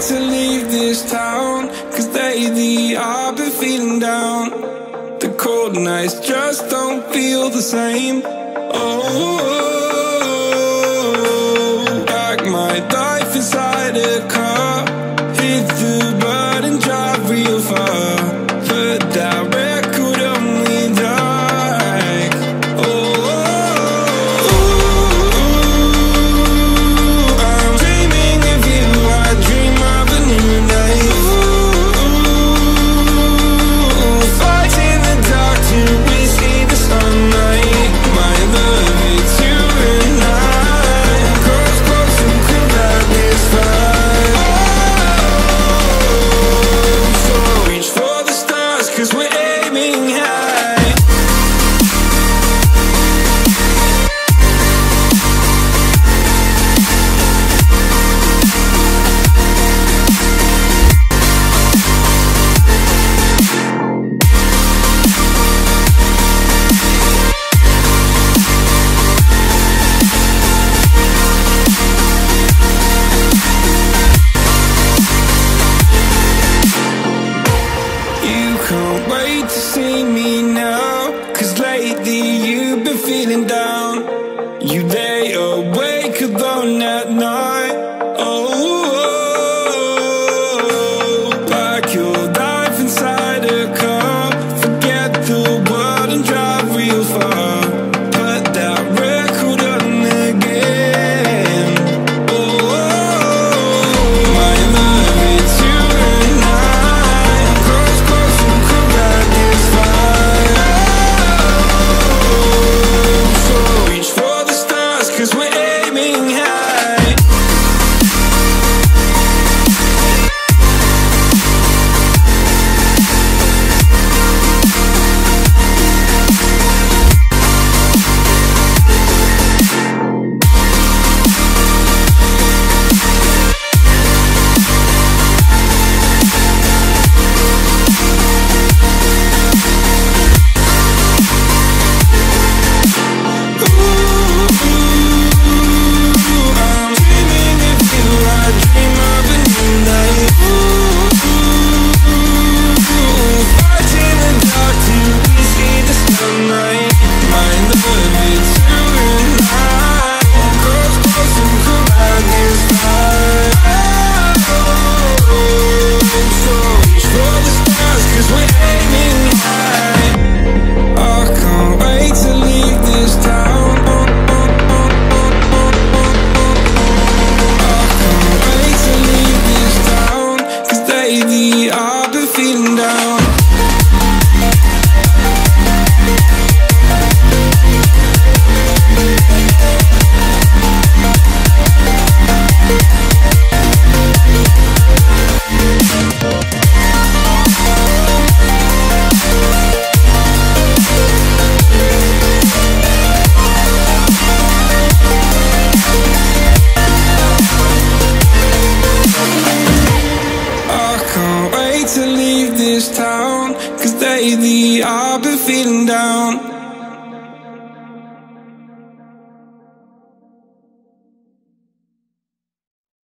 need to leave this town Cause lately I've been feeling down. The cold nights just don't feel the same. feeling down, you there. baby. I lately I've been feeling down.